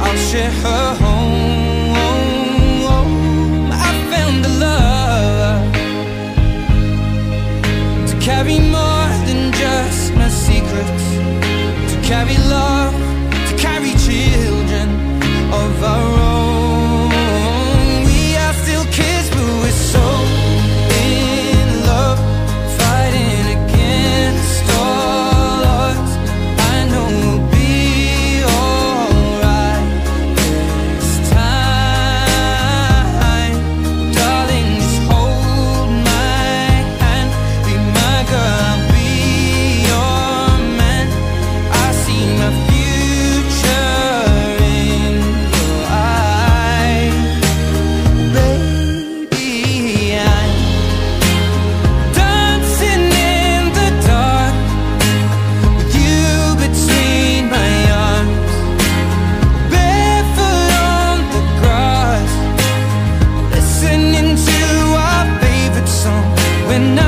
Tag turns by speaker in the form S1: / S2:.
S1: I'll share her home. When